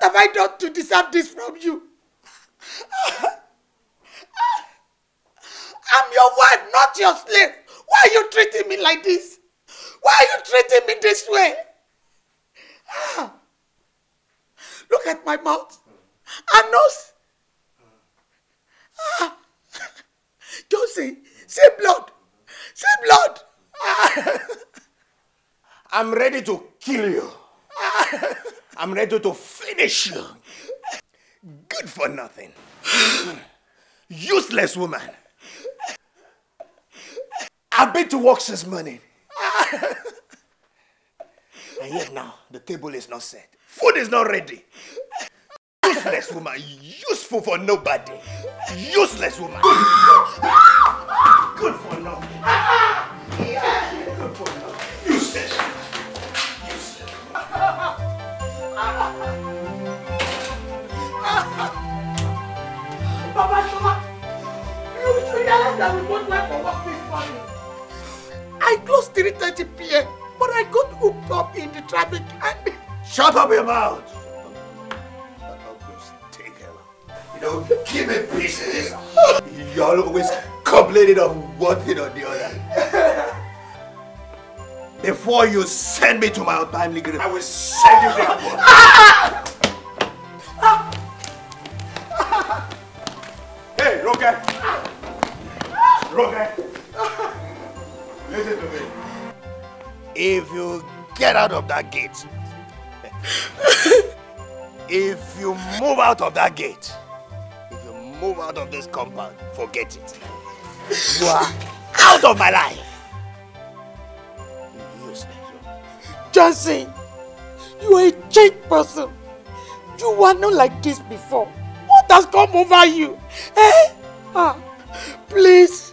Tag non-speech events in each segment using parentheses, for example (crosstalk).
What have I done to deserve this from you? I'm your wife, not your slave. Why are you treating me like this? Why are you treating me this way? Look at my mouth and nose. Ah. (laughs) Josie, see blood. See blood. Ah. (laughs) I'm ready to kill you. I'm ready to finish you. Good for nothing. Useless woman. I've been to work since morning. (laughs) and yet now, the table is not set. Food is not ready. Useless woman. Useful for nobody. Useless woman. Good for nothing. Good for nothing. Useless. Useless. Baba Shola, you should realize that we both went for work this morning. I closed 3.30 p.m. but I got hooked up in the traffic and... Shut up your mouth! You know, give me this. Y'all always complaining of one thing or the other. Before you send me to my untimely grave, I will send you there. hey, Roger! Roger! Listen to me. If you get out of that gate, if you move out of that gate, if you move out of this compound, forget it. You are out of my life. Johnson, you are a changed person. You were not like this before. What has come over you? Eh? Ah, please,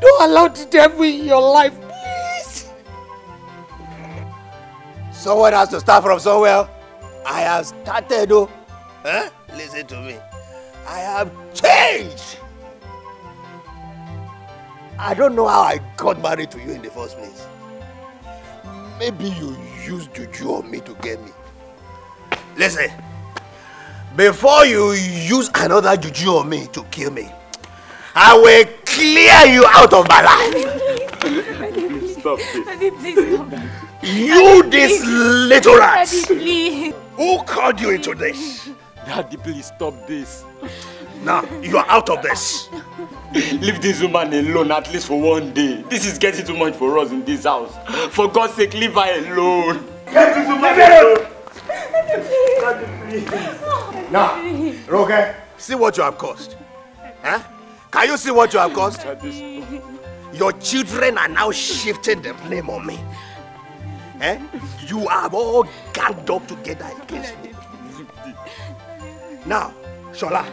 don't allow the devil in your life, Someone has to start from somewhere. I have started, oh. Huh? Listen to me. I have changed. I don't know how I got married to you in the first place. Maybe you used juju on me to get me. Listen, before you use another juju on me to kill me, I will clear you out of my life. Please stop this. Daddy, please stop. You, this little rat. Daddy, please. Who called you into this? Daddy, please stop this. Now, you are out of this. Leave this woman alone at least for one day. This is getting too much for us in this house. For God's sake, leave her alone. Get this woman alone. Daddy, please. Now, Roger, see what you have caused. Huh? Can you see what you have caused? Your children are now shifting the blame on me. Eh? You have all ganged up together against me. Now, Shola,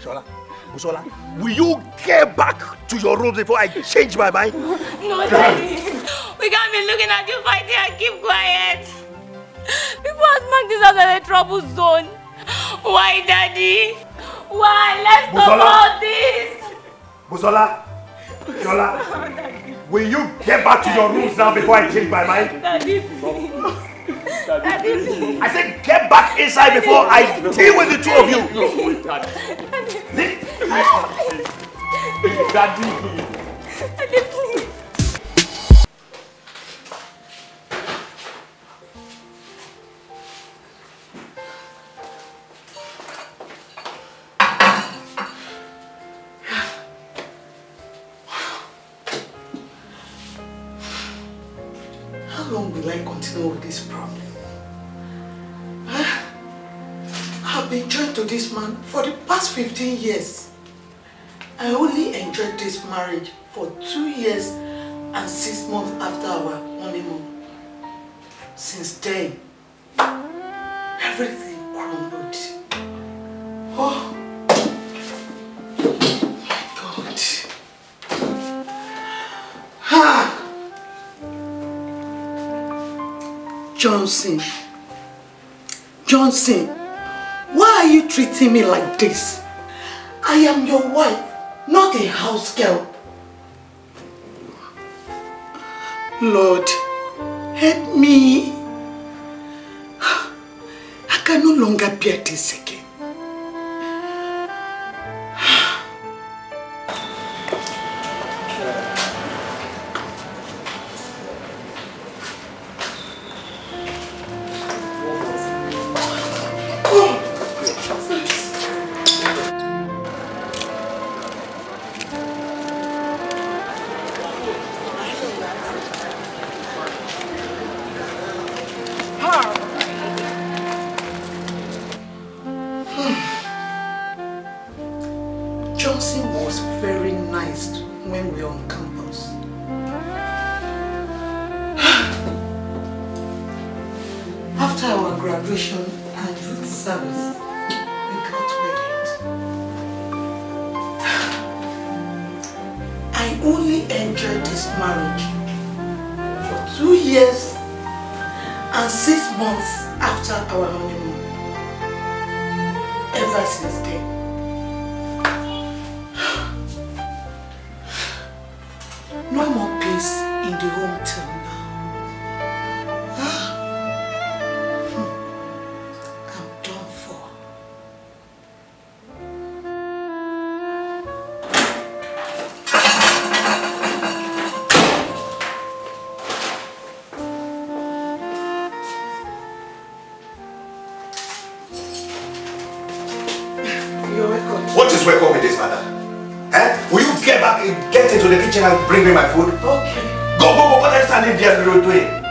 Shola, Usola, will you get back to your room before I change my mind? No, Daddy. We can't be looking at you fighting and keep quiet. People have marked this as a trouble zone. Why, Daddy? Why? Let's talk about this. Busola, Shola, will you get back to your rooms now before I change my mind? Daddy, please. Daddy, please. I said get back inside before I deal with the two of you. Daddy. Daddy, please. With this problem? Huh? I've been joined to this man for the past 15 years. I only enjoyed this marriage for two years and six months after our honeymoon. Since then, everything crumbled. Oh, Johnson. Johnson, why are you treating me like this? I am your wife, not a house girl. Lord, help me. I can no longer bear this is welcome in this matter? Eh? Will you get back, and get into the kitchen and bring me my food? Okay. Go, go, go, what are you standing there doing?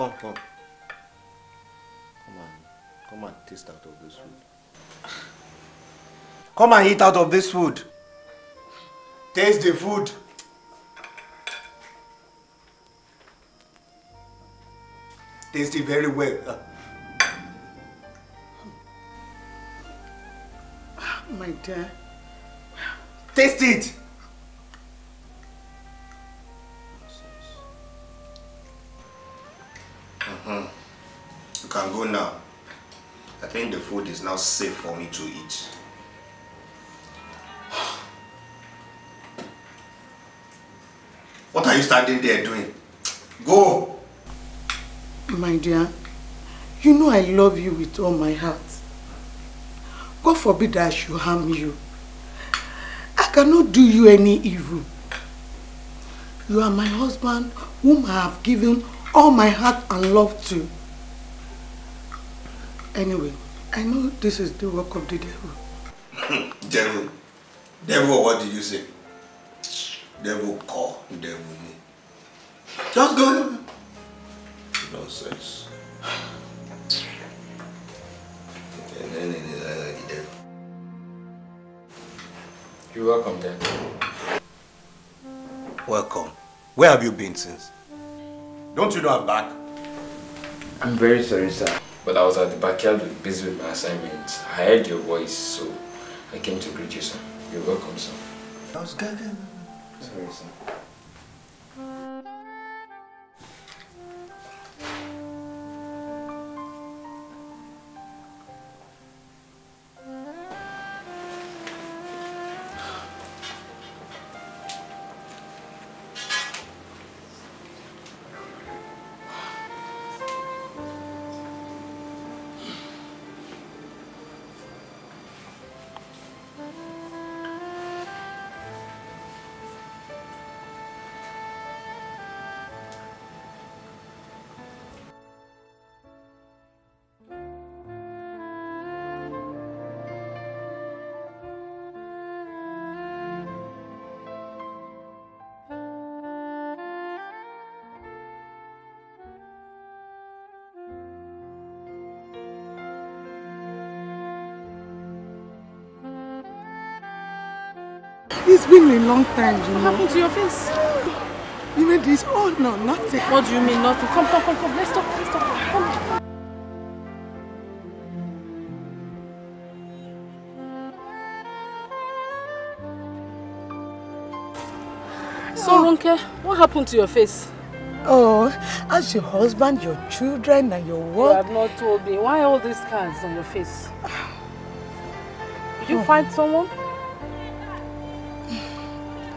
Come, come. Come on. Come and taste out of this food. Come and eat out of this food. Taste the food. Taste it very well. Uh, My dear, Taste it. Food is now safe for me to eat. What are you standing there doing? Go! my dear, you know I love you with all my heart. God forbid I should harm you. I cannot do you any evil. You are my husband whom I have given all my heart and love to. Anyway, I know this is the work of the devil. (laughs) Devil. Devil, what did you say? Devil call. Devil me. Just go. Nonsense. And then it is like the devil. You're welcome, Dad. Welcome. Where have you been since? Don't you know I'm back? I'm very sorry, sir. But I was at the backyard busy with my assignments. I heard your voice, so I came to greet you, sir. You're welcome, sir. I was gagging. Sorry, sir. It's been a long time, you What know. happened to your face? You know this? Oh no, nothing. What do you mean nothing? Come, come, come, come. Let's talk, let's talk. Come. So, Ronke, what happened to your face? Oh, as your husband, your children, and your You work. have not told me. Why all these scars on your face? Did you find someone?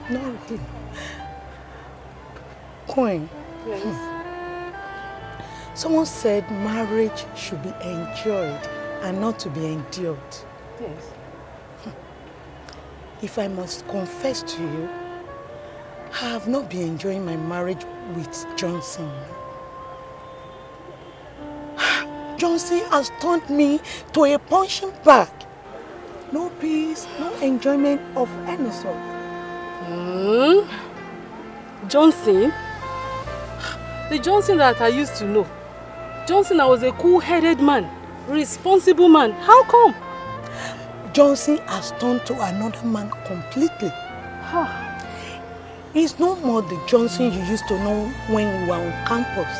No, really. Coin. Yes. Someone said marriage should be enjoyed and not to be endured. Yes. Hmm. If I must confess to you, I have not been enjoying my marriage with Johnson. (sighs) Johnson has turned me to a punching bag. No peace, no enjoyment of any sort. Hmm? Johnson? The Johnson that I used to know. Johnson, I was a cool-headed man, responsible man. How come? Johnson has turned to another man completely. Huh. He's no more the Johnson you used to know when we were on campus.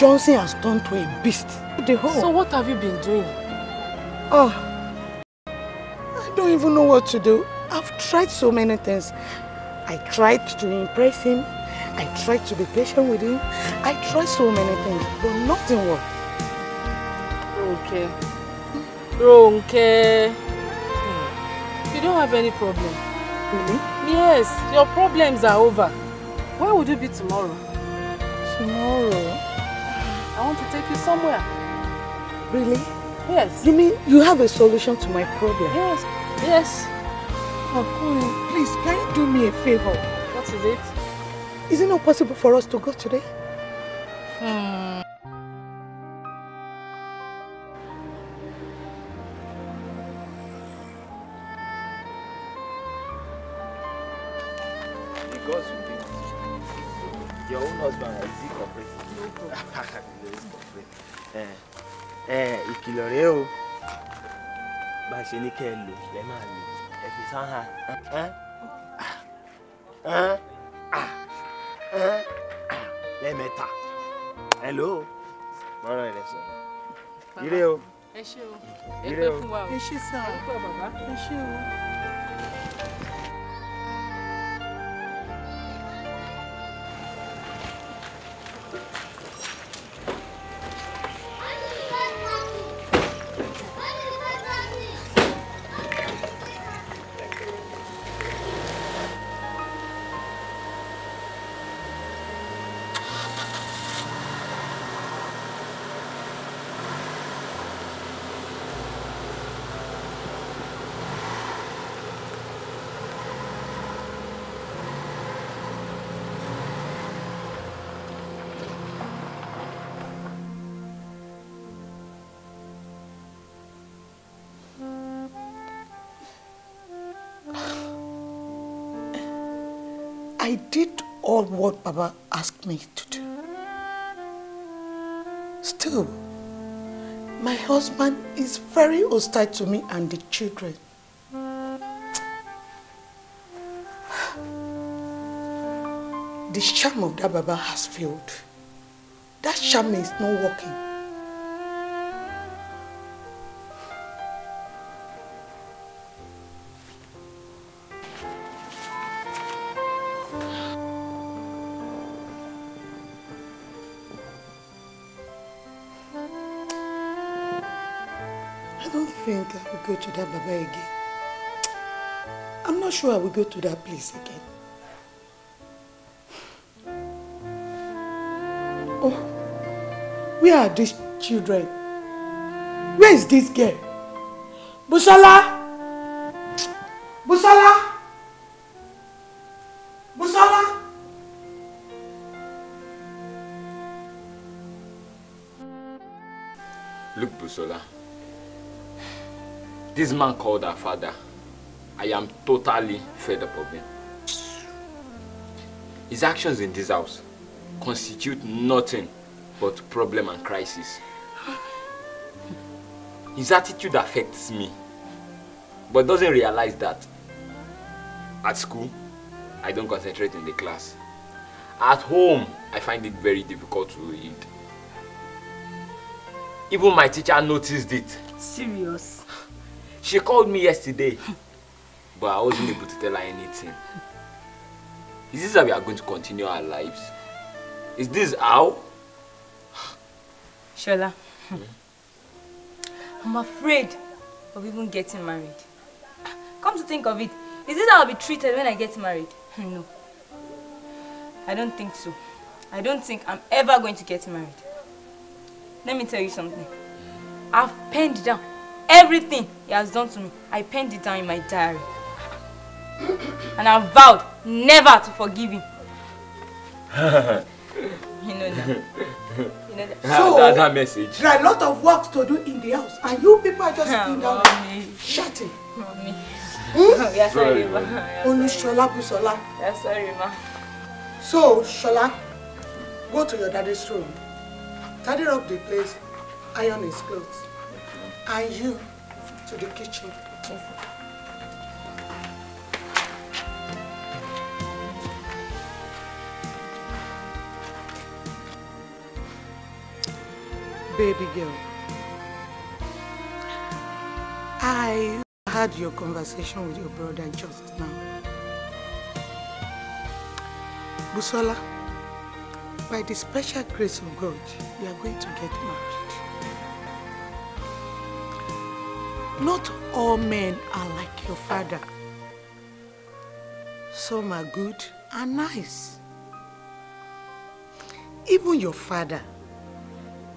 Johnson has turned to a beast. The whole. So what have you been doing? Oh, I don't even know what to do. I've tried so many things. I tried to impress him. I tried to be patient with him. I tried so many things, but nothing worked. Ronke. Ronke. Hmm. You don't have any problem. Really? Yes, your problems are over. Where would you be tomorrow? Tomorrow? I want to take you somewhere. Really? Yes. You mean you have a solution to my problem? Yes. Yes. Oh, Colin, please, can you do me a favor? What is it? Is it not possible for us to go today? Hmm. The gods will be with you. Your own husband is he cooperating? No (laughs) problem. He is cooperating. Ẹ ẹ ìkìlọ̀ rèé o. Bá a ṣe ní kẹ́ ẹ lò lẹ́ máa lò. 伤害。嗯嗯啊嗯啊 lẹ́mẹ̀ta. hello bọ́rọ̀ ilẹ̀ sọ. ire o. ẹ ṣé o. ire o. ẹ ṣé sá. ẹ ṣé. Baba asked me to do. Still, my husband is very hostile to me and the children. The charm of that Baba has failed. That charm is not working. To that Baba again. I'm not sure I will go to that place again. Oh, where are these children? Where is this girl? Bushala! Busola! Busola! Look, Busola. This man called our father. I am totally fed up of him. His actions in this house constitute nothing but problem and crisis. His attitude affects me, but doesn't realize that at school, I don't concentrate in the class. At home, I find it very difficult to read. Even my teacher noticed it. Serious? She called me yesterday, (laughs) but I wasn't able to tell her anything. Is this how we are going to continue our lives? Is this how? (sighs) Shola, (laughs) I'm afraid of even getting married. (sighs) Come to think of it, is this how I'll be treated when I get married? (laughs) No. I don't think so. I don't think I'm ever going to get married. Let me tell you something. I've penned down everything he has done to me. I penned it down in my diary. And I vowed never to forgive him. (laughs) you know that. You know that. So- that, that message. There are a lot of work to do in the house, and you people are just (laughs) sitting down Mommy. chatting. Mommy. Hmm? (laughs) We are sorry, ma. We are Olushola Busola. we are sorry, ma. So, Shola, go to your daddy's room. Tidy up the place, iron his clothes. And you to the kitchen. Baby girl, I had your conversation with your brother just now. Busola, by the special grace of God, you are going to get married. Not all men are like your father. Some are good and nice. Even your father,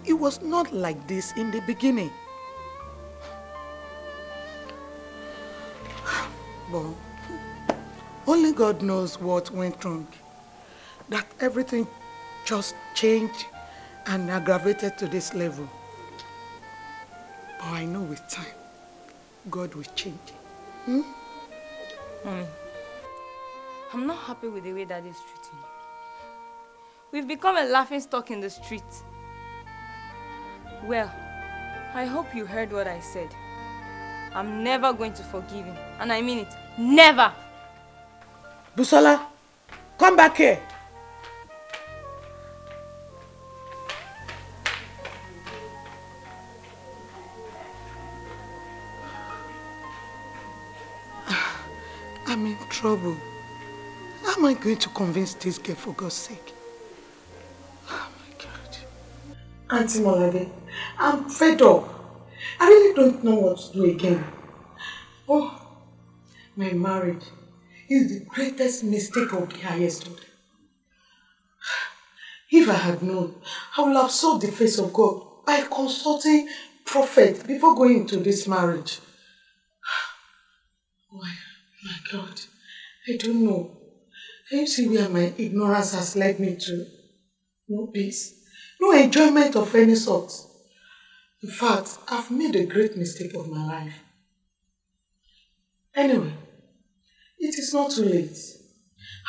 he was not like this in the beginning. (sighs) But only God knows what went wrong that everything just changed and aggravated to this level. But I know with time, God will change it. Mommy, I'm not happy with the way Daddy is treating you. We've become a laughing stock in the street. Well, I hope you heard what I said. I'm never going to forgive him. And I mean it. Never! Busola, come back here. Trouble. How am I going to convince this girl for God's sake? Oh my God. Auntie Molade, I'm fed up. I really don't know what to do again. Oh, my marriage is the greatest mistake of the highest order. If I had known, I would have sought the face of God by consulting prophet before going into this marriage. Oh my God, I don't know. Can you see where my ignorance has led me to? No peace, no enjoyment of any sort. In fact, I've made a great mistake of my life. Anyway, it is not too late.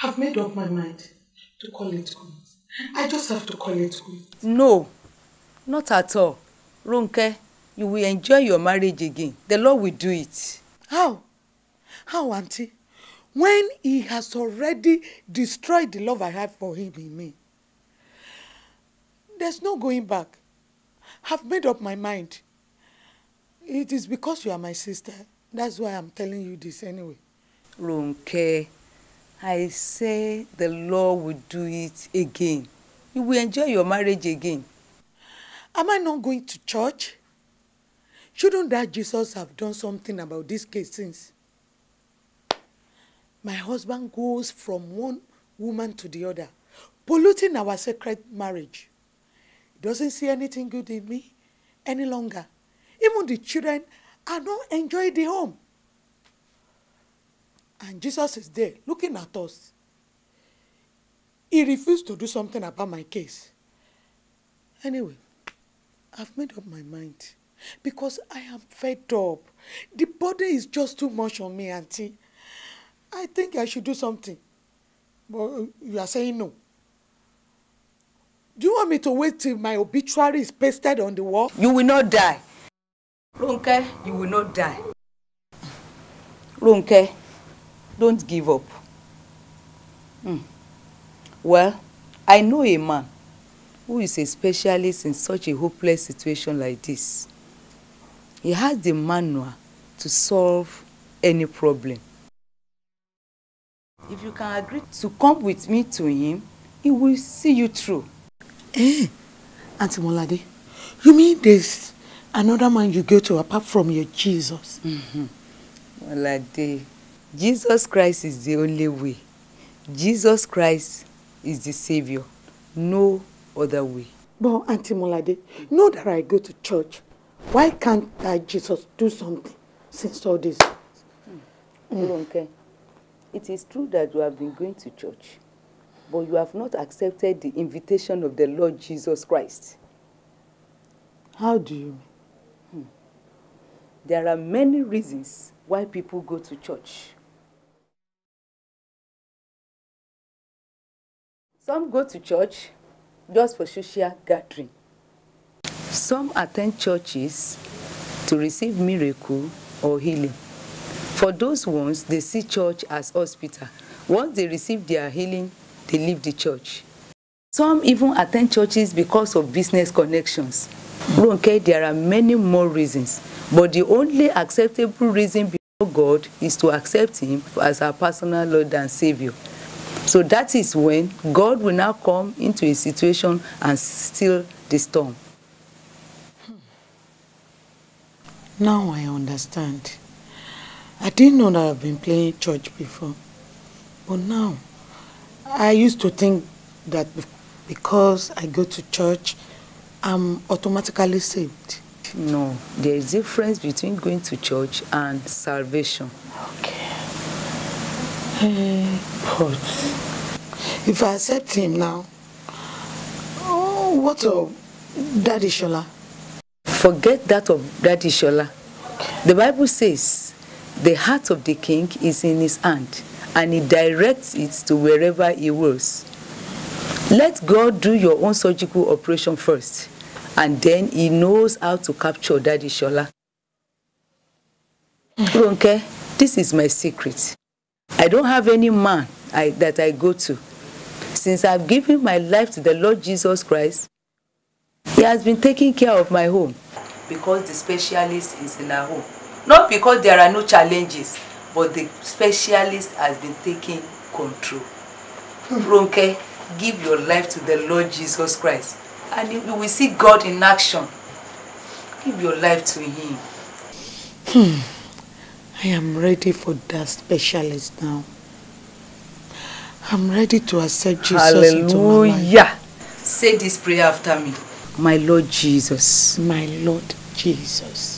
I've made up my mind to call it quits. I just have to call it quits. No, not at all. Ronke, you will enjoy your marriage again. The Lord will do it. How? How, Auntie? When he has already destroyed the love I have for him in me. There's no going back. I've made up my mind. It is because you are my sister. That's why I'm telling you this anyway. Ronke, I say the Lord will do it again. You will enjoy your marriage again. Am I not going to church? Shouldn't that Jesus have done something about this case since? My husband goes from one woman to the other, polluting our sacred marriage. He doesn't see anything good in me any longer. Even the children are not enjoying the home. and Jesus is there looking at us. He refused to do something about my case. Anyway, I've made up my mind because I am fed up. The burden is just too much on me, Auntie. I think I should do something. But you are saying no. Do you want me to wait till my obituary is pasted on the wall? You will not die. Ronke, you will not die. Ronke, don't give up. Hmm. Well, I know a man who is a specialist in such a hopeless situation like this. He has the manual to solve any problem. If you can agree to come with me to him, he will see you through. Eh, Auntie Molade, you mean there's another man you go to apart from your Jesus? Molade, Jesus Christ is the only way. Jesus Christ is the Savior. No other way. But Auntie Molade, know that I go to church. Why can't I Jesus do something since all this? Ronke, it is true that you have been going to church, but you have not accepted the invitation of the Lord Jesus Christ. How do you mean? Hmm. There are many reasons why people go to church. Some go to church just for social gathering. Some attend churches to receive miracle or healing. For those ones, they see church as hospital. Once they receive their healing, they leave the church. Some even attend churches because of business connections. Ronke, there are many more reasons, but the only acceptable reason before God is to accept Him as our personal Lord and Savior. So that is when God will now come into a situation and still the storm. Hmm. Now I understand. I didn't know that I've been playing church before. But now, I used to think that because I go to church, I'm automatically saved. No, there is difference between going to church and salvation. Okay. Eh, but if I accept him now, oh, what of Daddy Shola? Forget that of Daddy Shola. The Bible says the heart of the king is in his hand and he directs it to wherever he wills. Let God do your own surgical operation first and then he knows how to capture Daddy Shola. Ronke, this is my secret. I don't have any man I, that I go to. Since I've given my life to the Lord Jesus Christ, he has been taking care of my home. Because the specialist is in our home. Not because there are no challenges, but the specialist has been taking control. Ronke, give your life to the Lord Jesus Christ and you will see God in action. Give your life to him. Hmm. I am ready for that specialist now. I'm ready to accept Jesus into my life. Hallelujah. Say this prayer after me. My Lord Jesus, My Lord Jesus,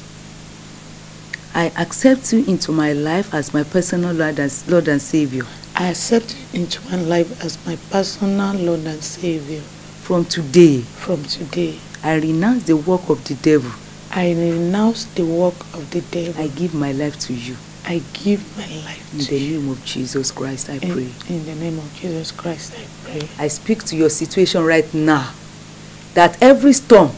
I accept you into my life as my personal Lord and, Lord and Savior. I accept you into my life as my personal Lord and Savior. From today, From today, I renounce the work of the devil. I renounce the work of the devil. I give my life to you. I give my life In to the you. name of Jesus Christ, I In, pray. in the name of Jesus Christ, I pray. I speak to your situation right now. That every storm,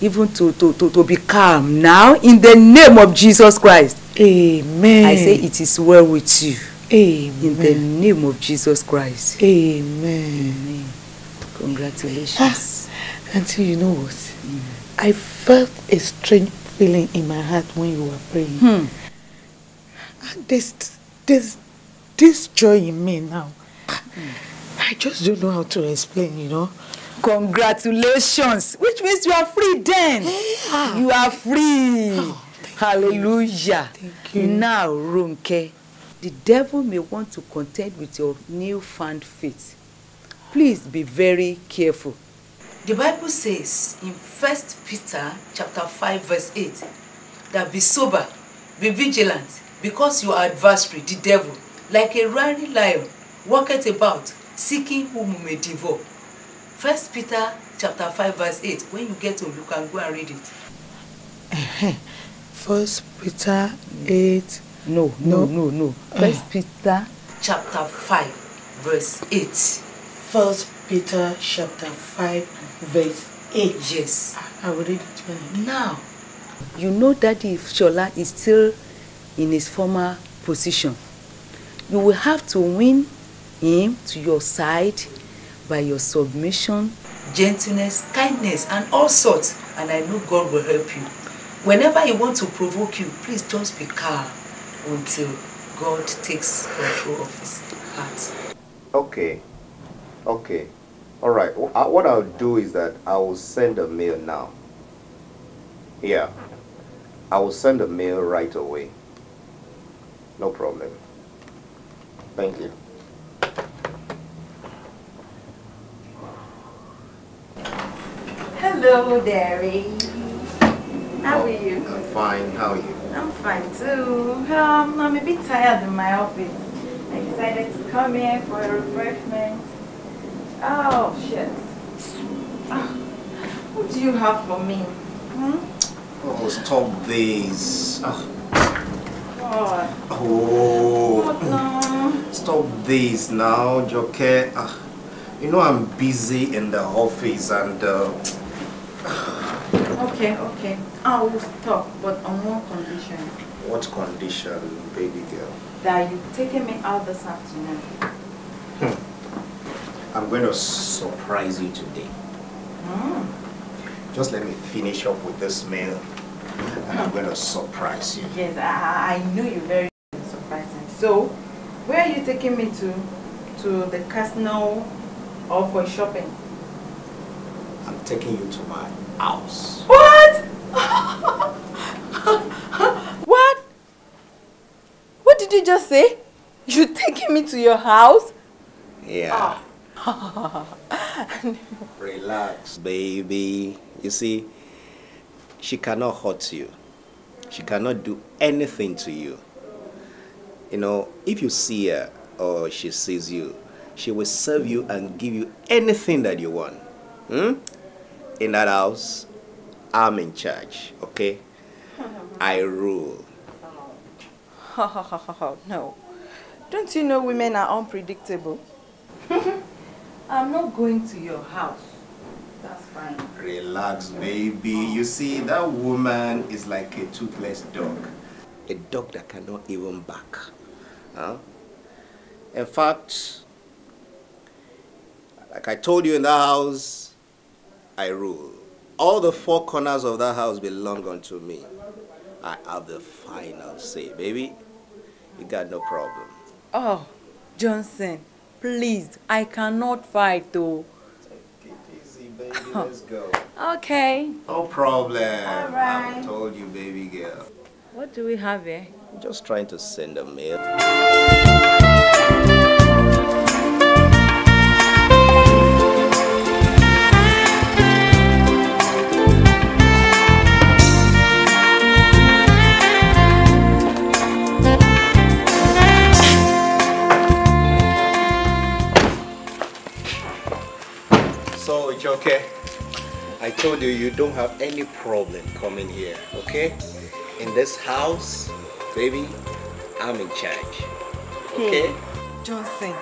even to, to, to, to be calm now, in the name of Jesus Christ. Amen. I say it is well with you. In the Amen. name of Jesus Christ. Amen. Amen. Congratulations. Until you know what? I felt a strange feeling in my heart when you were praying. Hmm. And there's, there's this joy in me now. I just don't know how to explain, you know. Congratulations. Which means you are free then. Yeah. (gasps) You are free. Oh, Hallelujah. You. Now, Ronke, the devil may want to contend with your newfound faith. Please be very careful. The Bible says in 1 Peter chapter 5 verse 8 that be sober, be vigilant, because your adversary, the devil, like a roaring lion, walketh about, seeking whom he may devour. First Peter chapter 5 verse 8. When you get home, you can go and read it. First Peter 8. No, no, No. no, no. First Peter chapter 5 verse 8. First Peter chapter 5 verse 8. Yes. I will read it when Now, you know Daddy Shola is still in his former position. You will have to win him to your side by your submission, gentleness, kindness, and all sorts. And I know God will help you. Whenever he wants to provoke you, please just be calm until God takes control of his heart. Okay. Okay. All right. Uh, What I'll do is that I will send a mail now. Yeah. I will send a mail right away. No problem. Thank you. Hello, Derry. How are you? I'm fine. How are you? I'm fine too. Um, I'm a bit tired in my office. I decided to come here for a refreshment. Oh, shit. Ah, what do you have for me? Hmm? Oh, stop this. What? Oh. What no? Stop this now, Joke. Ah, you know I'm busy in the office and uh, Okay, okay. Ah, I will stop, but on one condition. what condition, baby girl? That you taking me out this afternoon. Hmm. I'm going to surprise you today. Hmm. Just let me finish up with this meal and I'm hmm. going to surprise you. Yes, I, I I knew you very surprising. So, where are you taking me to? To the casino or for shopping? I'm taking you to my house. What? (laughs) what? What did you just say? You're taking me to your house? Yeah. (laughs) Relax, baby. You see, she cannot hurt you. She cannot do anything to you. You know, if you see her or she sees you, she will serve you and give you anything that you want. Hmm? In that house, I'm in charge, okay? I rule. (laughs) no. Don't you know women are unpredictable? (laughs) I'm not going to your house. That's fine. Relax, baby. You see, that woman is like a toothless dog. A dog that cannot even bark. Huh? In fact, like I told you in the house, I rule. All the four corners of that house belong unto me. I have the final say, baby. You got no problem. Oh, Johnson, please, I cannot fight though. Take it easy, baby. Let's go. (laughs) Okay. No problem. All right. I told you, baby girl. What do we have here? Just trying to send a mail. Okay. I told you you don't have any problem coming here, okay? In this house, baby, I'm in charge. Okay? Hmm. Johnson,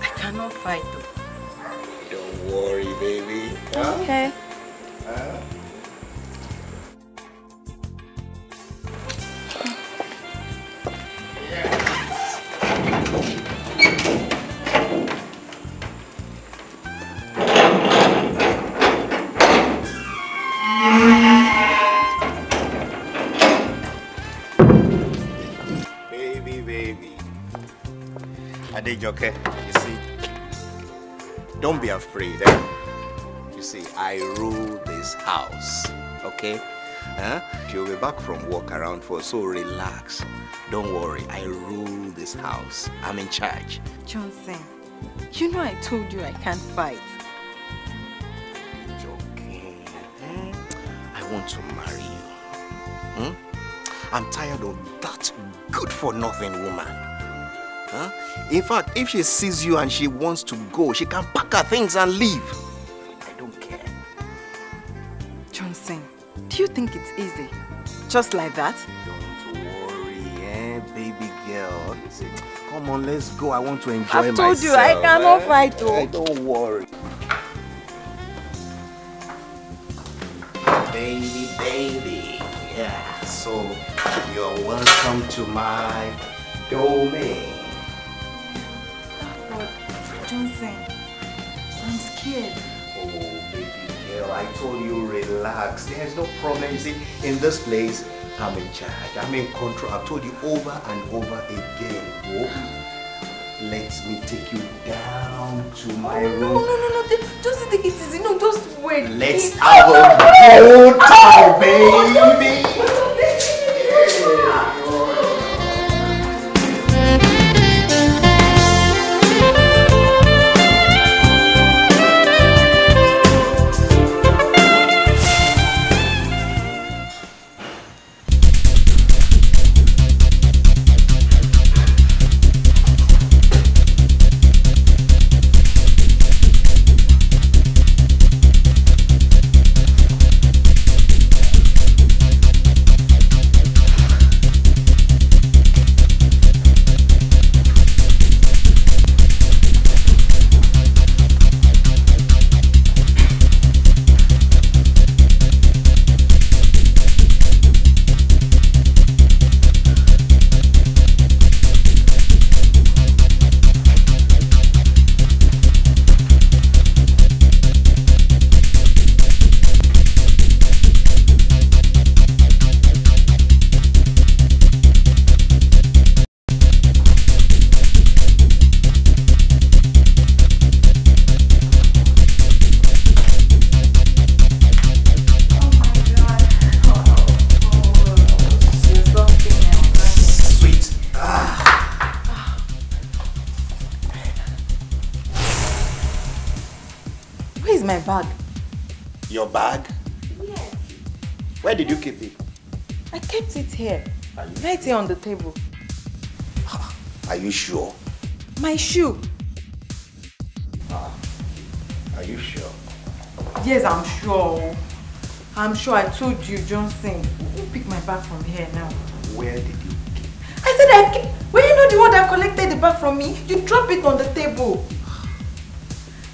I cannot fight though. Don't worry, baby. Huh? Okay. Huh? Adejoke, you see, don't be afraid. Eh? You see, I rule this house, okay? Huh? She'll be back from work around four, so relax. Don't worry, I rule this house. I'm in charge. Johnson, you know I told you I can't fight. Joking. eh? I want to marry you. Hmm? I'm tired of that good for nothing woman. Huh? In fact, if she sees you and she wants to go, she can pack her things and leave. I don't care. Johnson, do you think it's easy? Just like that? Don't worry, eh, baby girl. Come on, let's go. I want to enjoy myself. I've myself. told you, I cannot eh? fight, oh. Eh, don't worry. Baby, baby. Yeah, so you're welcome to my domain. I'm scared. Oh, baby girl, I told you relax. There's no problem. You see, in this place, I'm in charge. I'm in control. I've told you over and over again. Oh, let me take you down to my oh, No, room. no, no, no. th- Just take it easy. No, just wait. Let's have a (laughs) good time, oh, baby. (laughs) On the table. Ah, are you sure? My shoe. Ah, are you sure? Yes, I'm sure. I'm sure I told you, Johnson. Who pick my bag from here now? Where did you? I said I ke- Were you not the one that collected the bag from me? You dropped it on the table.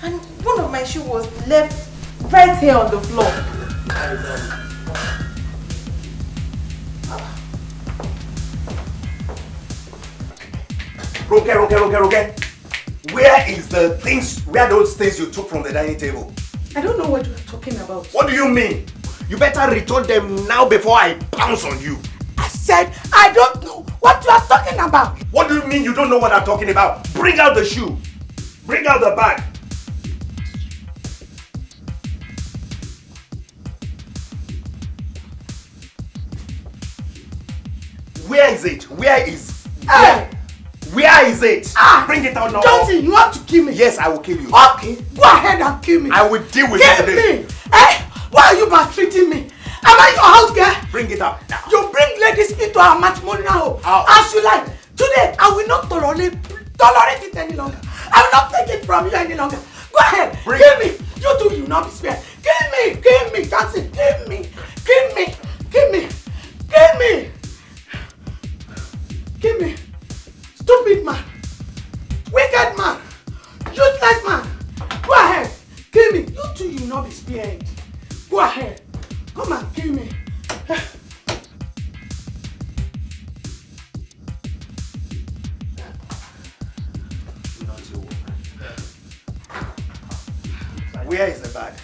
And one of my shoes was left right here on the floor. Ronke, Ronke, Ronke, Ronke. Where is the things, where are those things you took from the dining table? I don't know what you're talking about. What do you mean? You better return them now before I pounce on you. I said I don't know what you are talking about. What do you mean you don't know what I'm talking about? Bring out the shoe. Bring out the bag. Where is it? Where is Hey! Where is it? Ah! Bring it out now. Johnson, you want to kill me? Yes, I will kill you. Okay, go ahead and kill me. I will deal with kill you today. me. Eh? Why are you maltreating me? Am I your house girl? Bring it up now. You bring ladies into our matrimonial home as you like. Today, I will not tolerate tolerate it any longer. I will not take it from you any longer. Go ahead, Bring- kill me. You two, you will not be spared. Kill me, kill me, Johnson, kill me, kill me, kill me, kill me, kill me. Stupid man, wicked man, useless man. Go ahead, kill me. You two, you not be spared. Go ahead, come and kill me. Where is the bag?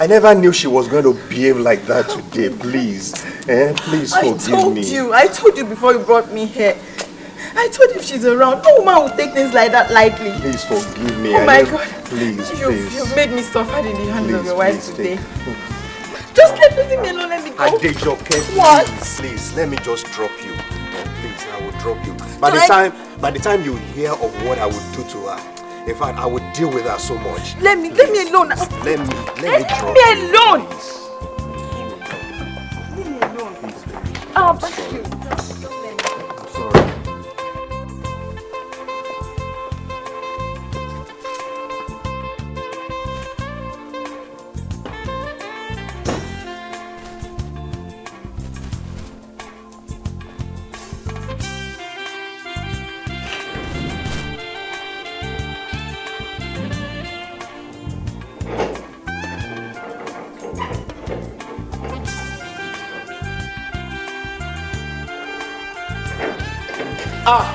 I never knew she was going to behave like that today. Please, eh? Please I forgive told me. you, I told you before you brought me here. I told you if she's around, no woman will take things like that lightly. Please forgive me. Oh I my God. Please, You, please. you've made me suffer in the hands of your wife today. take- Just let leave me alone, let me go. Adejoke, please, What? please, let me just drop you. Eh, Please, I will drop you. By the Like- time, by the time you hear of what I would do to her, in fact, I would deal with her so much. Let me, let me alone. Let me, let me Leave drop me alone. Leave me alone. Oh, but you.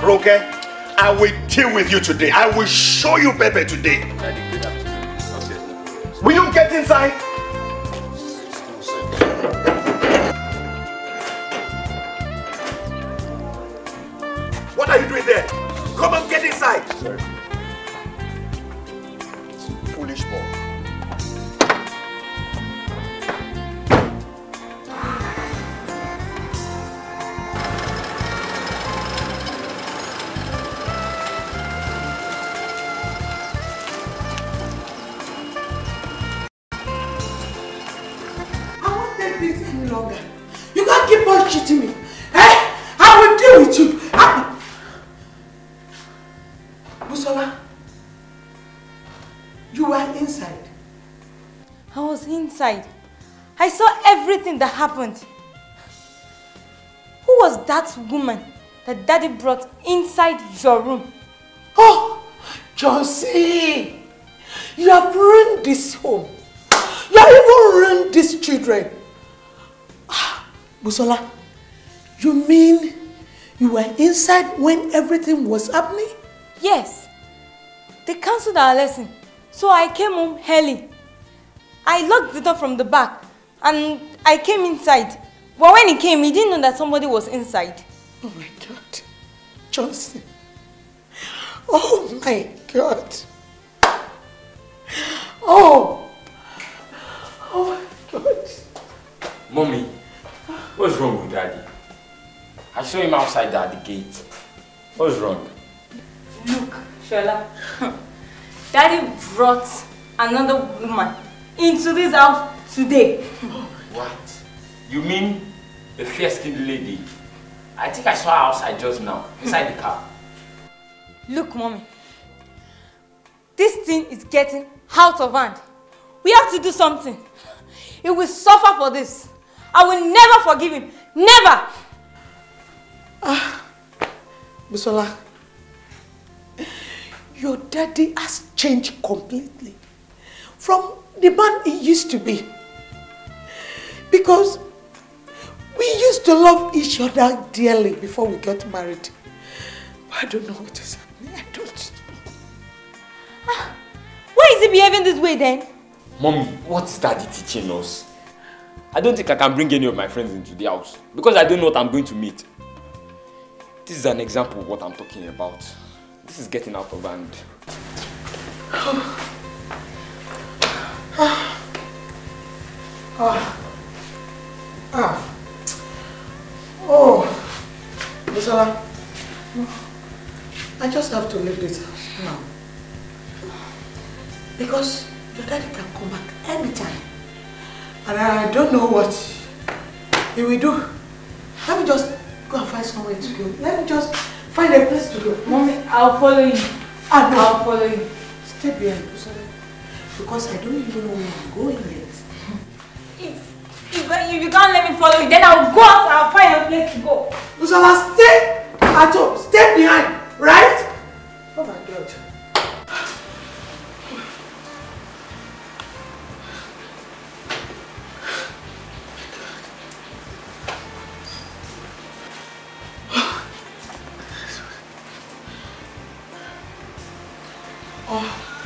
Ronke, I will deal with you today. I will show you Pepe today. Will you get inside? Happened. Who was that woman that daddy brought inside your room? Oh, Josie, you have ruined this home. You have even ruined these children. Ah, Busola, you mean you were inside when everything was happening? Yes. They cancelled our lesson. So I came home early. I locked the door from the back and I came inside. But when he came, he didn't know that somebody was inside. Oh my God, Johnson. Oh my God. Oh. Oh my God. Mommy, what's wrong with daddy? I saw him outside at the gate. What's wrong? Look, Shola. (laughs) Daddy brought another woman into this house today. Oh. What? You mean the fair-skinned lady? I think I saw her outside just now, inside the car. Look, mommy. This thing is getting out of hand. We have to do something. He will suffer for this. I will never forgive him. Never! Ah, Busola, your daddy has changed completely from the man he used to be. Because we used to love each other dearly before we got married. But I don't know what is happening. I don't know. Ah, why is he behaving this way then? Mommy, what is daddy teaching us? I don't think I can bring any of my friends into the house because I don't know what I'm going to meet. This is an example of what I'm talking about. This is getting out of hand. (sighs) Ah. Ah. Ah. Oh. Busola, I just have to leave this house now. Because your daddy can come back anytime. And I don't know what he will do. Let me just go and find somewhere to go. Let me just find a place to go. Mommy, I'll follow you. Ah, no. I'll follow you. Stay behind, Busola. Because I don't even know where I'm going yet. If, you can't let me follow you, then I'll go out and I'll find a place to go. Busola, stay at home. Stay behind, right? Oh my God. Ronke,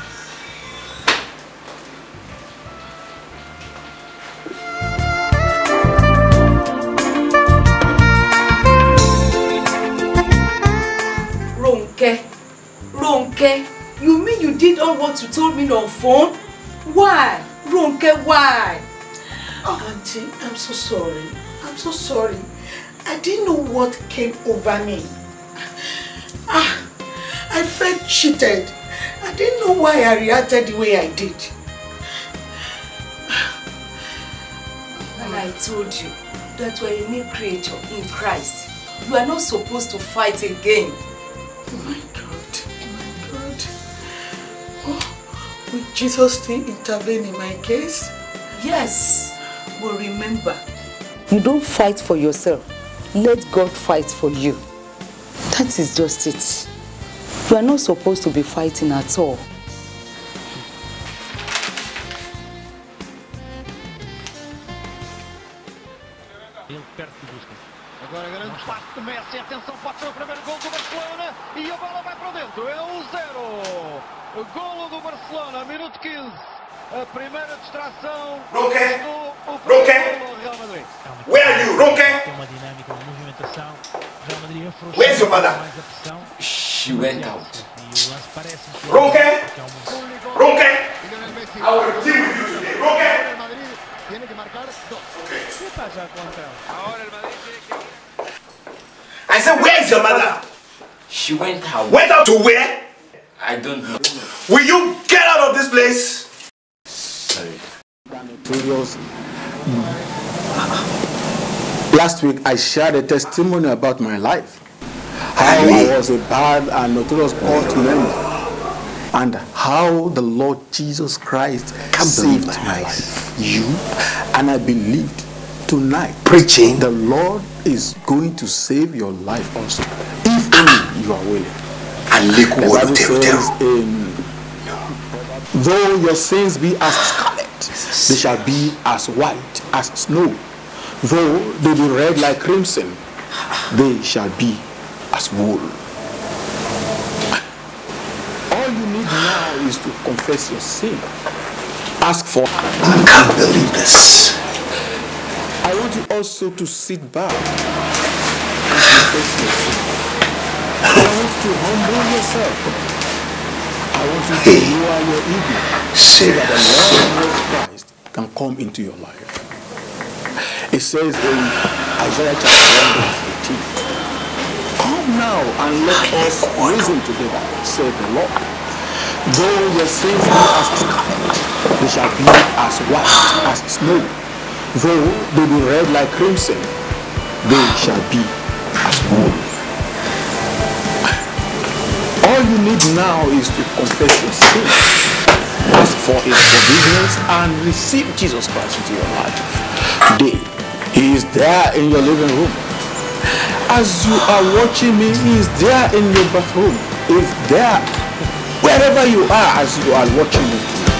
Ronke, you mean you did all what you told me on phone? Why? Ronke, why? Oh, Auntie, I'm so sorry. I'm so sorry. I didn't know what came over me. Ah, I felt cheated. I didn't know why I reacted the way I did. And I told you that we're a new creature in Christ. You are not supposed to fight again. Jesus still intervene in my case? Yes, but remember, you don't fight for yourself. Let God fight for you. That is just it. You are not supposed to be fighting at all. 15. A primeira distração Ronque? do Ronque? primeiro golo do Real Madrid. Where are you, Ronke? Tem uma dinâmica, uma movimentação. Real Madrid afrouxou Where's your mother? mais a pressão. She went out. O lance parece que Ronke? que há uma- Ronke? Lionel Messi. I will deal with you today, Ronke? El tiene que marcar dos. ¿Qué pasa con Rafael? I said, where's your mother? She went out. Went out to where? I don't know. Will you get out of this place? Sorry. Previous last week I shared a testimony about my life. How I was a bad and notorious cult member. And how the Lord Jesus Christ saved my life. You and I believed tonight Preaching. the Lord is going to save your life also. If ah. only you are willing. And says do. in Though your sins be as scarlet, they shall be as white as snow. Though they be red like crimson, they shall be as wool. All you need now is to confess your sin. Ask for. I can't believe this. I want you also to sit back and confess your sin. To humble yourself. I want you to lower your ego so that the Lord Jesus Christ can come into your life. It says in Isaiah chapter 1 verse 18, Come now and let us reason together, said the Lord. Though your sins be as scarlet, they shall be as white as snow. Though they be red like crimson, they shall be as wool. All you need now is to confess your sin, ask for his forgiveness, and receive Jesus Christ into your life. Today, he is there in your living room. As you are watching me, he is there in your bathroom. He is there wherever you are as you are watching me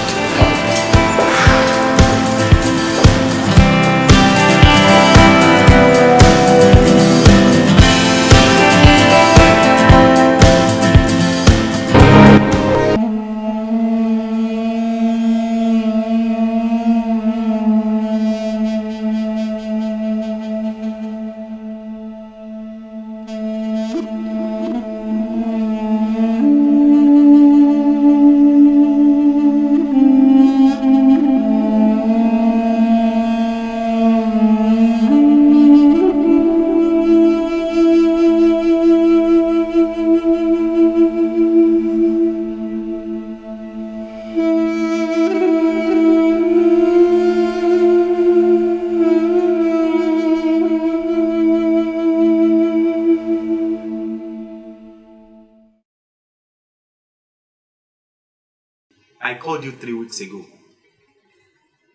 I called you three weeks ago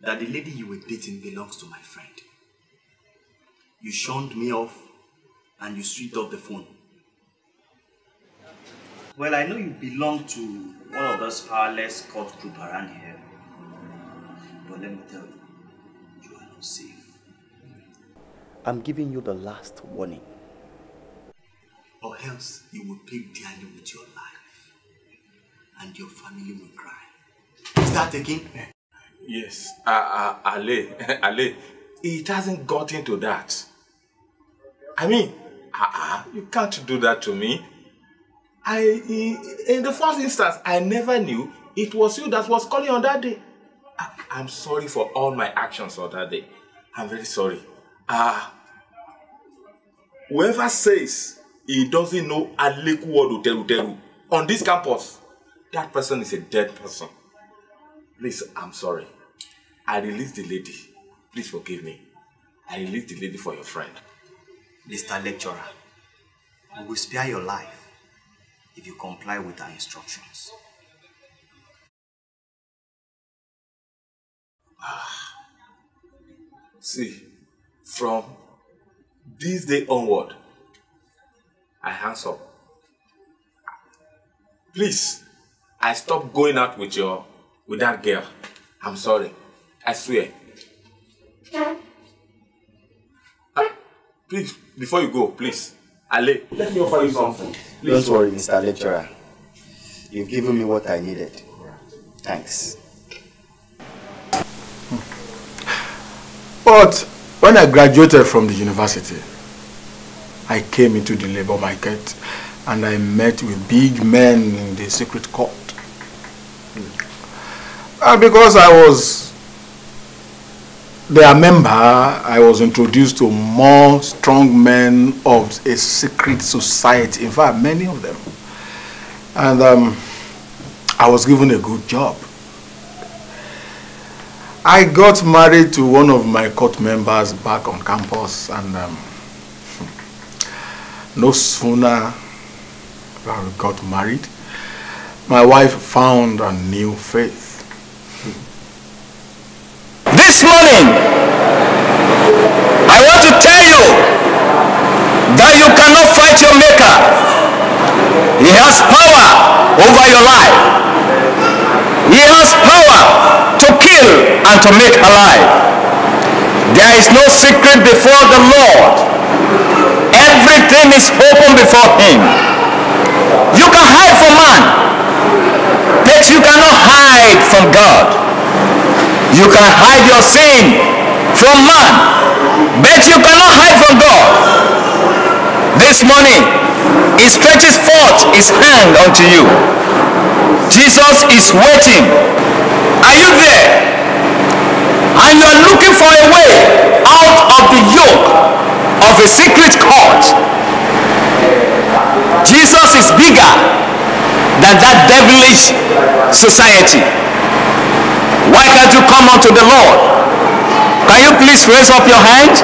that the lady you were dating belongs to my friend. You shunned me off and you switched off the phone. Well, I know you belong to one of those powerless cult group around here. But let me tell you, you are not safe. I'm giving you the last warning. Or else you will pay dearly with your life. and your family will cry. Is that taking? Yes, uh, uh, Ale, (laughs) Ale, it hasn't got into that. I mean, uh, uh, you can't do that to me. I, in the first instance, I never knew it was you that was calling on that day. I, I'm sorry for all my actions on that day. I'm very sorry. Ah, uh, whoever says he doesn't know Aleku Oduteruteru on this campus, that person is a dead person. Please, I'm sorry. I released the lady. Please forgive me. I released the lady for your friend. Mr. Lecturer, we will spare your life if you comply with our instructions. Ah. See, from this day onward, I hands up. Please, I stop going out with your with that girl. I'm sorry. I swear. Uh, please, before you go, please. Ale, let me offer you something. Please. Don't worry, Mr. Lecturer. You've given me what I needed. Thanks. But when I graduated from the university, I came into the labor market and I met with big men in the secret cult. And because I was their member, I was introduced to more strong men of a secret society. In fact, many of them. And um, I was given a good job. I got married to one of my cult members back on campus and um, (laughs) no sooner I got married, my wife found a new faith. This morning, I want to tell you that you cannot fight your maker. He has power over your life. He has power to kill and to make alive. There is no secret before the Lord. Everything is open before him. You can hide from man, but you cannot hide from God. You can hide your sin from man, but you cannot hide from God. This morning, he stretches forth his hand unto you. Jesus is waiting. Are you there? And you are looking for a way out of the yoke of a secret cult. Jesus is bigger than that devilish society. Why can't you come unto the Lord? Can you please raise up your hand?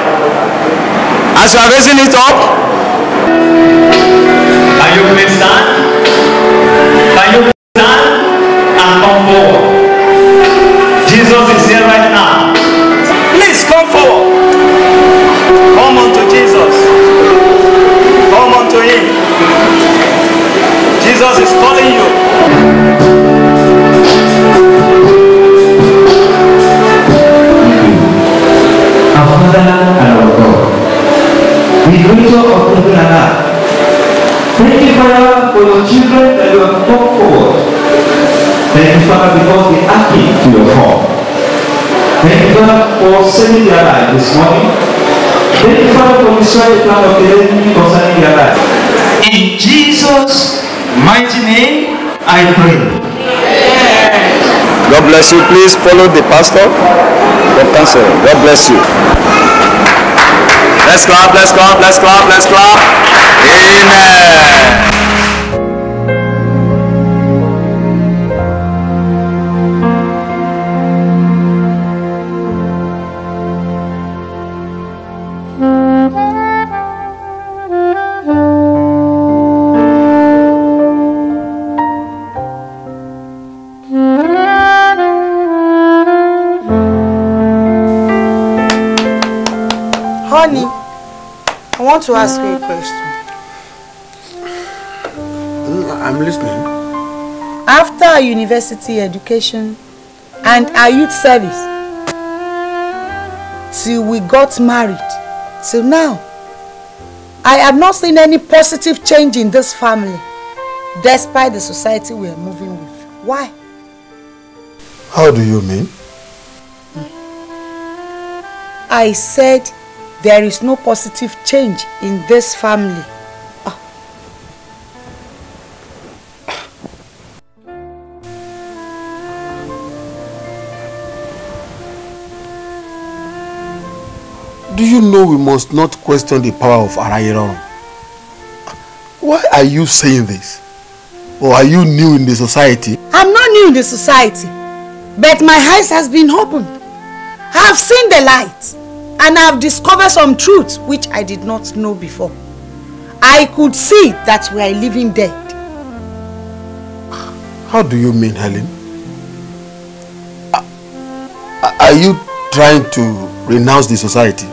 As you are raising it up, can you please stand? Can you stand and come forward? Jesus is here right now. Please come forward. Come unto Jesus. Come unto Him. Jesus is calling you. Of earth. Thank you, Father, for your children that you have brought forward. Thank you, Father, because they key to your call. Thank you, Father, for saving their life this morning. Thank you, Father, for destroying the plan of the enemy concerning their life. In Jesus' mighty name, I pray. God bless you. Please follow the pastor. God bless you. Let's clap, let's clap, let's clap, let's clap. Amen. Want to ask you a question. I'm listening. After our university education and our youth service, till we got married, till now, I have not seen any positive change in this family, despite the society we are moving with. Why? How do you mean? I said there is no positive change in this family. Do you know we must not question the power of Arayeron? Why are you saying this? Or are you new in the society? I'm not new in the society, but my eyes has been opened. I have seen the light and I have discovered some truths which I did not know before. I could see that we are living dead. How do you mean, Helen? Are- Are you trying to renounce the society?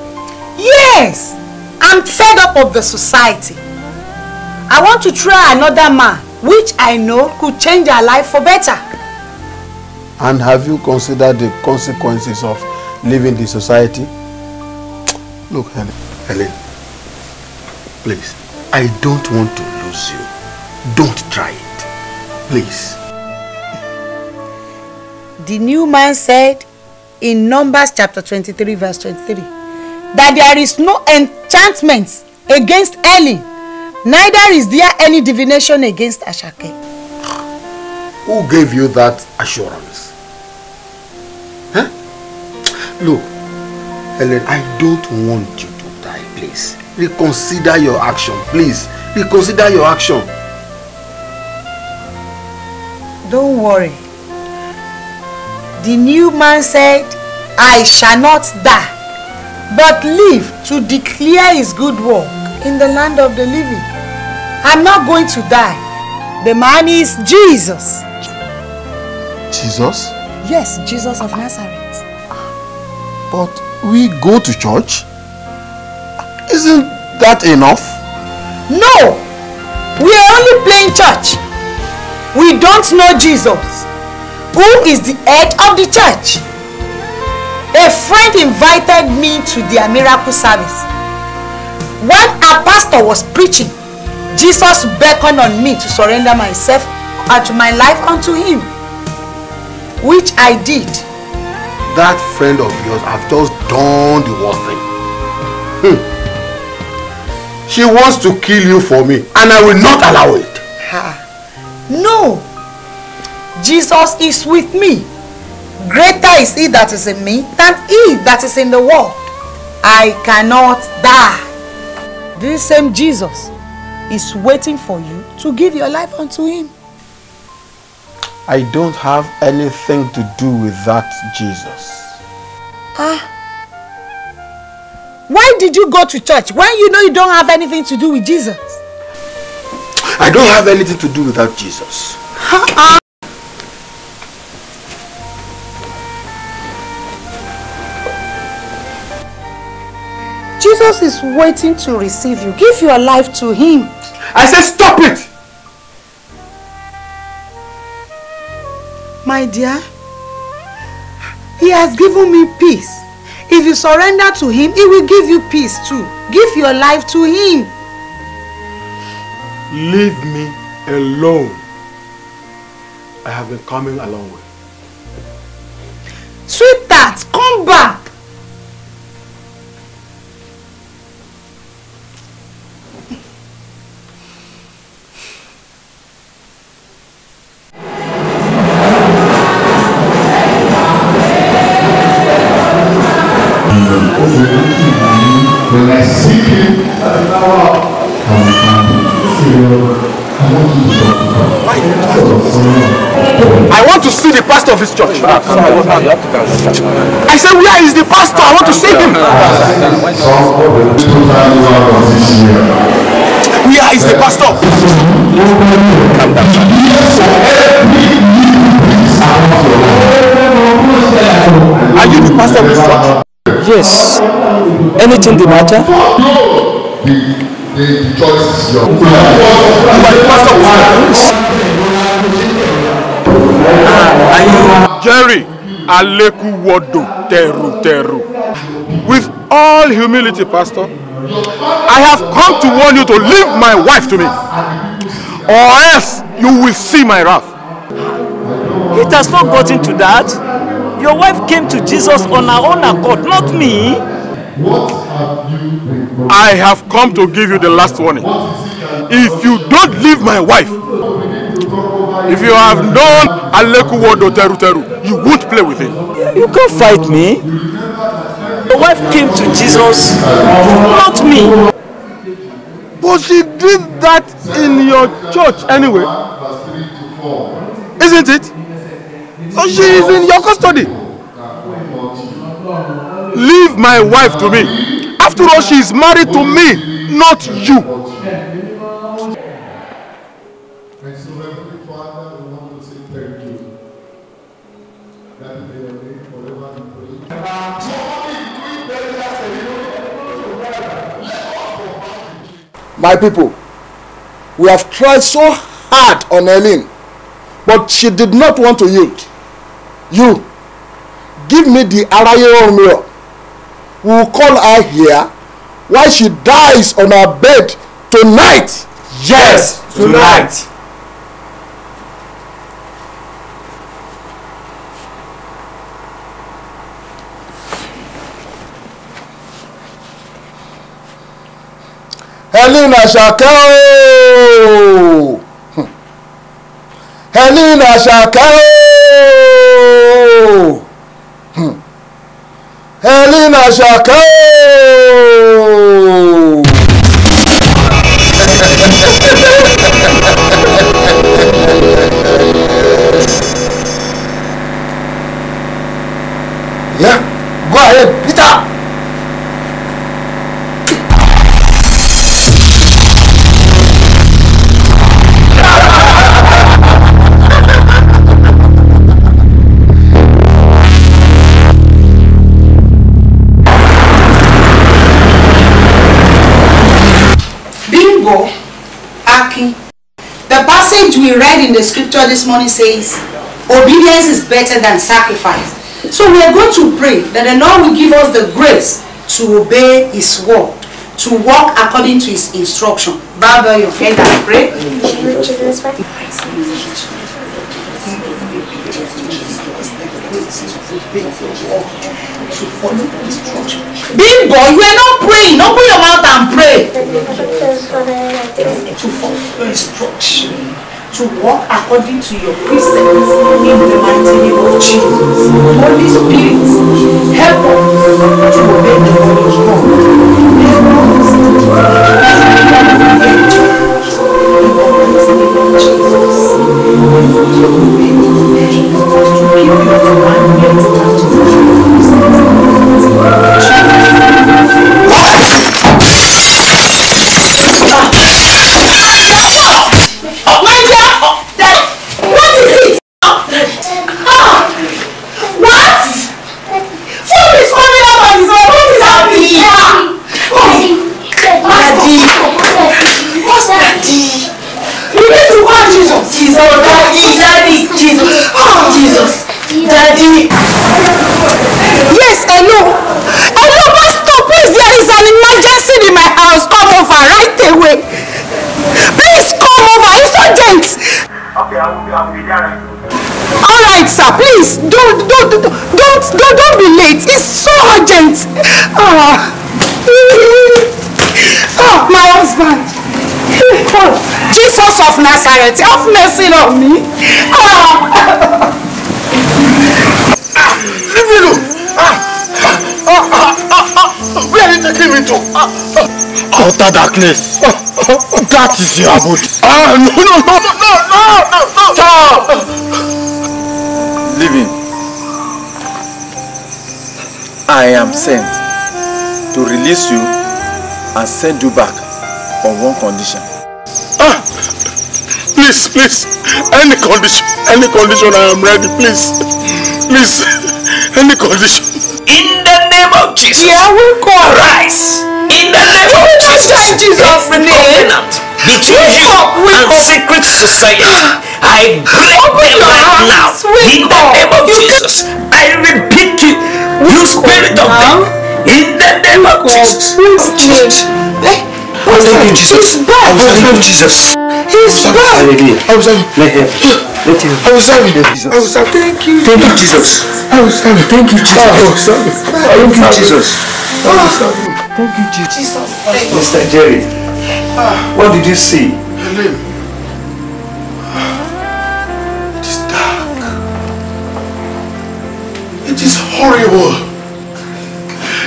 Yes, I'm fed up of the society. I want to try another man which I know could change our life for better. And have you considered the consequences of leaving the society? Look, Helen, Helen, please, I don't want to lose you. Don't try it. Please. The new man said in Numbers chapter 23 verse 23 that there is no enchantment against Eli, neither is there any divination against Ashake. Who gave you that assurance? Huh? Look, Helen, I don't want you to die, please. Reconsider your action, please. Reconsider your action. Don't worry. The new man said, I shall not die, but live to declare his good work in the land of the living. I'm not going to die. The man is Jesus. Jesus? Yes, Jesus of Nazareth. But we go to church? Isn't that enough? No! We are only playing church. We don't know Jesus, who is the head of the church. A friend invited me to their miracle service. When our pastor was preaching, Jesus beckoned on me to surrender myself and my life unto him, which I did. That friend of yours have just done the worst thing. Hmm. She wants to kill you for me and I will not allow it. Ha. No. Jesus is with me. Greater is he that is in me than he that is in the world. I cannot die. This same Jesus is waiting for you to give your life unto him. I don't have anything to do with that Jesus. Ah. Why did you go to church when you know you don't have anything to do with Jesus? I don't have anything to do without Jesus. Uh-uh. Jesus is waiting to receive you. Give your life to him. I said stop it! My dear, he has given me peace. If you surrender to him, he will give you peace too. Give your life to him. Leave me alone. I have been coming a long way. Sweetheart, come back. This church. I said, where is the pastor? I want to see him. Where is the pastor? Are you the pastor of this church? Yes. Anything the matter? The, the choice is yours. Jerry Aleku Wodo Teru Teru. With all humility, Pastor, I have come to warn you to leave my wife to me, or else you will see my wrath. It has not gotten to that. Your wife came to Jesus on her own accord, not me. I have come to give you the last warning. If you don't leave my wife, if you have known Aleku Wodo Teru Teru, you won't play with him. You can't fight me. Your wife came to Jesus, not me. But she did that in your church anyway. Isn't it? So she is in your custody. Leave my wife to me. After all, she is married to me, not you. And so, Heavenly Father, we want to say thank you. That may your name forever be praised. My people, we have tried so hard on Eileen, but she did not want to yield. You, give me the Araye mirror. We will call her here while she dies on her bed tonight. Yes, tonight. hẹ́línà Shakao. Hmm. ooo Shakao. Hmm. ṣàkẹ́ Shakao. (laughs) Yeah, go ahead, Peter. Passage read in the scripture this morning says, obedience is better than sacrifice. So we are going to pray that the Lord will give us the grace to obey His word, to walk according to His instruction. Bow down your head and pray. To follow instruction. Bimbo, you are not praying. Open your mouth and pray. To follow instruction. To walk according to your precepts in the mighty name of Jesus. Holy Spirit, help us to obey the word of God. Help us to obey to keep your Charity, have mercy on me. Leave me alone. Where are you taking me to? Outer darkness. That is your abode. Ah, no, no, no, no, no, no, no. Stop. Leaving. I am sent to release you and send you back on one condition. Please, please, any condition, any condition, I am ready. Please, please, (laughs) any condition. In the name of Jesus. Yeah, we go. Arise. In the name of Jesus. In Jesus' Every name. covenant between you and up. secret society. I break Open them your right now. eyes. Wake In the up. name of You Jesus. I rebuke you. You spirit of death. In the name of Jesus. Okay. Thank you, Jesus. He's back. Thank you, Jesus. He's back. Hallelujah. I was having. Let him. Let him. I was having. I was having. Thank you. Thank you, Jesus. I was having. Thank you, Jesus. Oh, I was having. Thank you, Jesus. I was having. Thank you, Jesus. Jesus. Mr. Jerry, ah. what did you see? Helen. It is dark. It is horrible.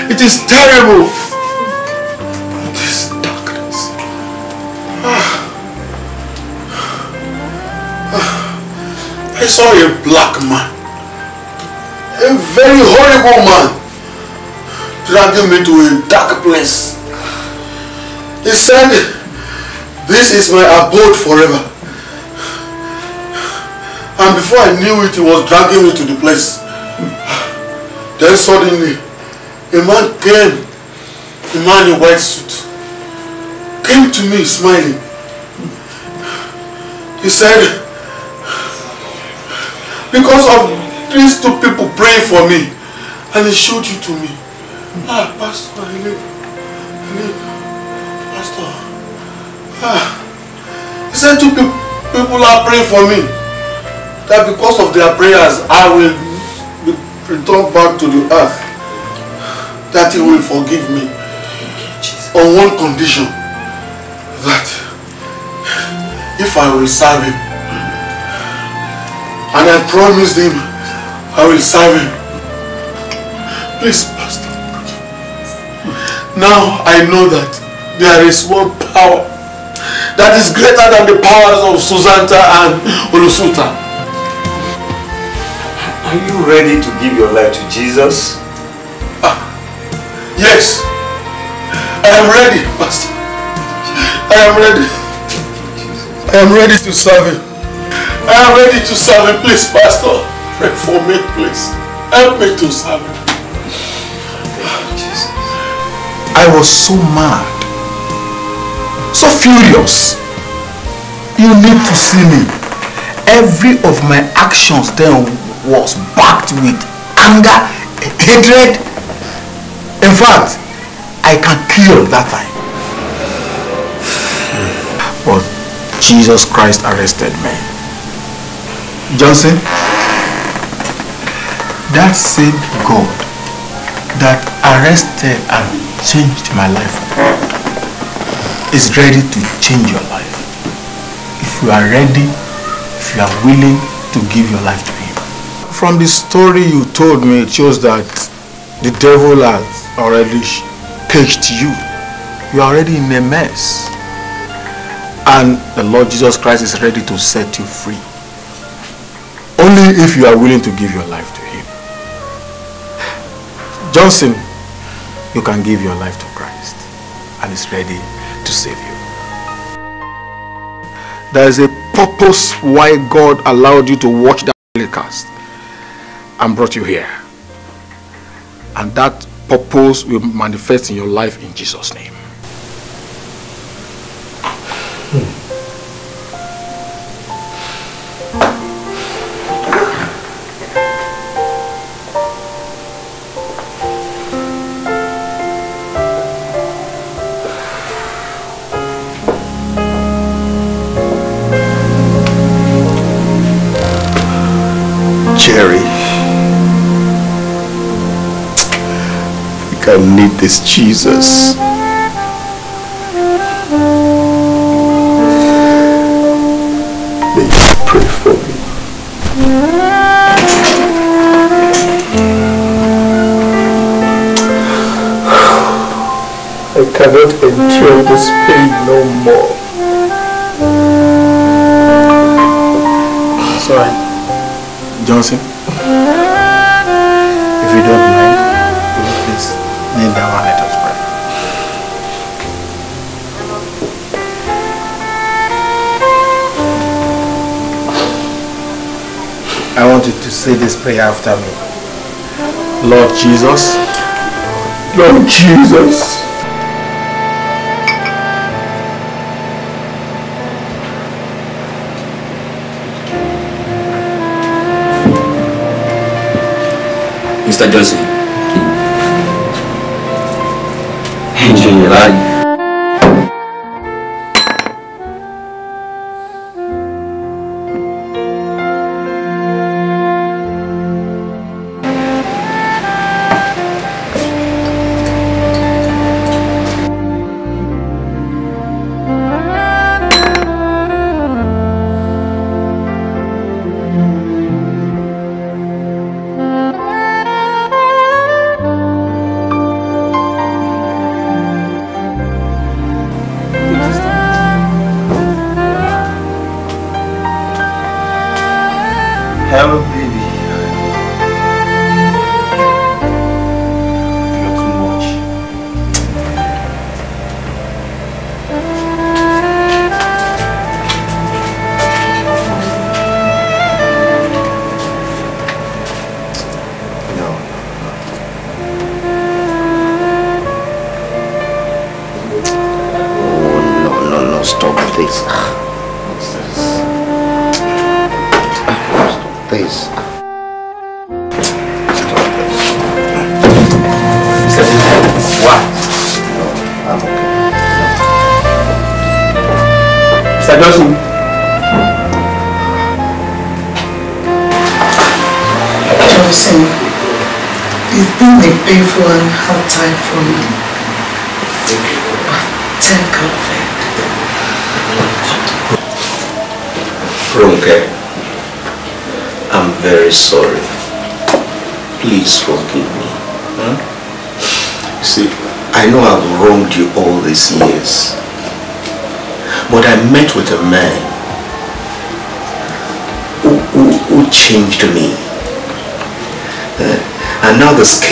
It is terrible. I saw a black man. A very horrible man. Dragging me to a dark place. He said, this is my abode forever. And before I knew it, he was dragging me to the place. Then suddenly, a man came, a man in white suit, came to me smiling. He said, because of these two people praying for me, and he showed you to me. Ah, Pastor, I live. I live. Pastor. Ah. He said two people, people are praying for me. That because of their prayers, I will be returned back to the earth. That he will forgive me. On one condition. That if I will serve him. And I promised him I will serve him. Please, Pastor. Now I know that there is one power that is greater than the powers of Susanta and Olusuta. Are you ready to give your life to Jesus? Ah, yes. I am ready, Pastor. I am ready. I am ready to serve him. I am ready to serve him. Please, Pastor, pray for me, please. Help me to serve him. I was so mad, so furious. You need to see me. Every of my actions then was backed with anger, hatred. In fact, I can kill that time. (sighs) But Jesus Christ arrested me. Johnson, that same God that arrested and changed my life is ready to change your life. If you are ready, if you are willing to give your life to Him. From the story you told me, it shows that the devil has already caged you. You are already in a mess. And the Lord Jesus Christ is ready to set you free. If you are willing to give your life to Him. Johnson, you can give your life to Christ and is ready to save you. There is a purpose why God allowed you to watch that telecast and brought you here. And that purpose will manifest in your life in Jesus' name. This Jesus. May you pray for me. I cannot endure this pain no more. Sorry. Johnson, if you don't say this prayer after me. Lord Jesus, Lord Jesus, Mr. Johnson. Enjoy your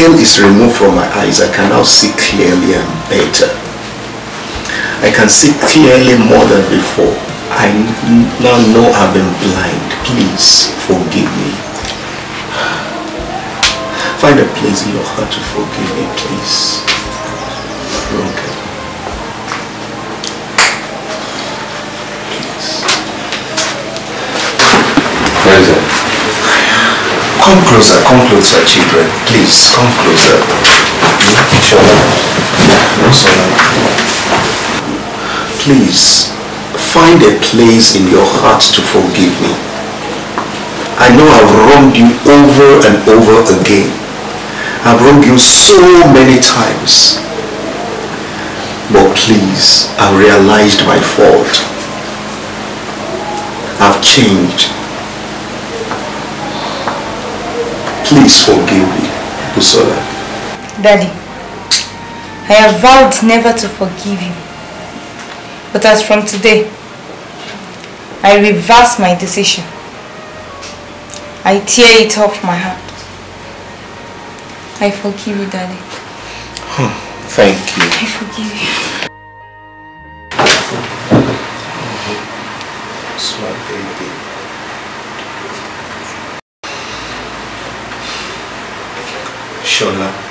scale is removed from my eyes. I can now see clearly and better. I can see clearly more than before. I now know I've been blind. Please forgive me. Find a place in your heart to forgive me, please. Okay. Where is it? Come closer, come closer, children. Please, come closer. Shola. Shola. Please, find a place in your heart to forgive me. I know I've wronged you over and over again. I've wronged you so many times. But please, I've realized my fault. I've changed. Please forgive me, Busola. Daddy, I have vowed never to forgive you. But as from today, I reverse my decision. I tear it off my heart. I forgive you, Daddy. Hmm, thank you. I forgive you. Sweet baby. Shola.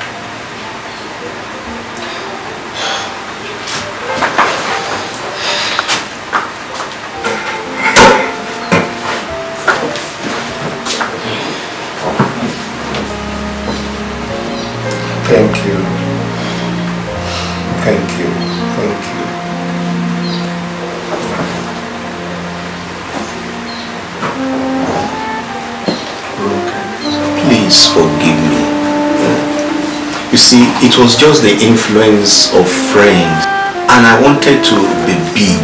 It was just the influence of friends and I wanted to be big.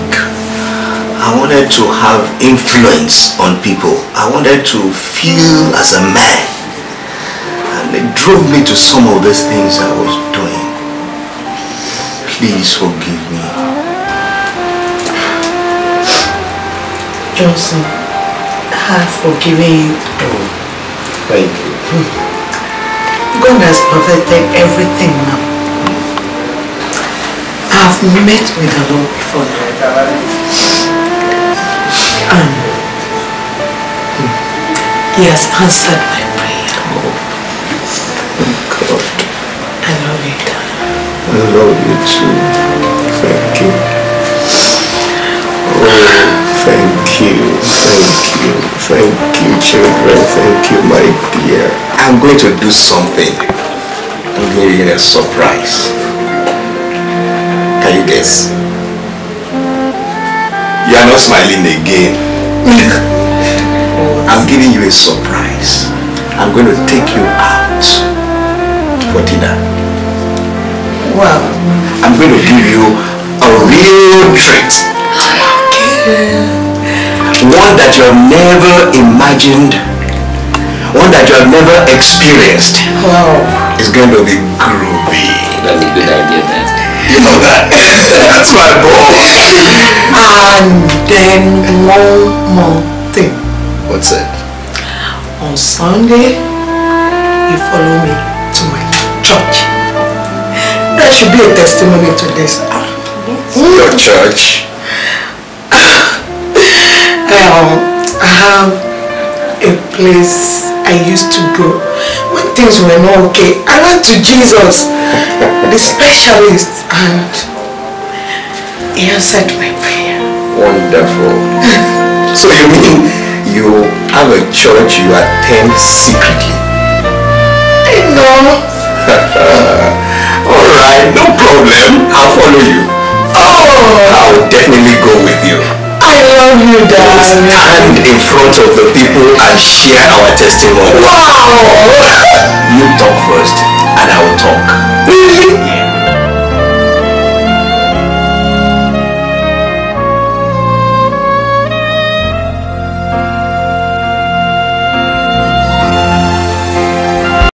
I wanted to have influence on people. I wanted to feel as a man. And it drove me to some of these things I was doing. Please forgive me. Johnson, I have forgiven you. Oh, thank you. (laughs) God has perfected everything now. I've met with the Lord before now. And hmm, He has answered my prayer. Oh, God. I love you, darling. I love you too. Thank you. Oh, thank you. Thank you. Thank you, children. Thank you, my dear. I'm going to do something. I'm giving you a surprise. Can you guess? You are not smiling again. (laughs) I'm giving you a surprise. I'm going to take you out for dinner. Wow. I'm going to give you a real treat. (laughs) One that you have never imagined, one that you have never experienced. Wow. It's going to be groovy. That's a good idea, man. You know that? (laughs) That's my boy. And then one more thing. What's that? On Sunday, you follow me to my church. That should be a testimony to this. Ah. Your church? Um, I have a place I used to go when things were not okay. I went to Jesus, the specialist, and he answered my prayer. Wonderful. (laughs) so you mean you have a church you attend secretly? I know. (laughs) Alright, no problem. I'll follow you. Oh! I'll definitely go with you. I love you, darling. Stand in front of the people and share our testimony. Wow! You talk first, and I will talk. Really?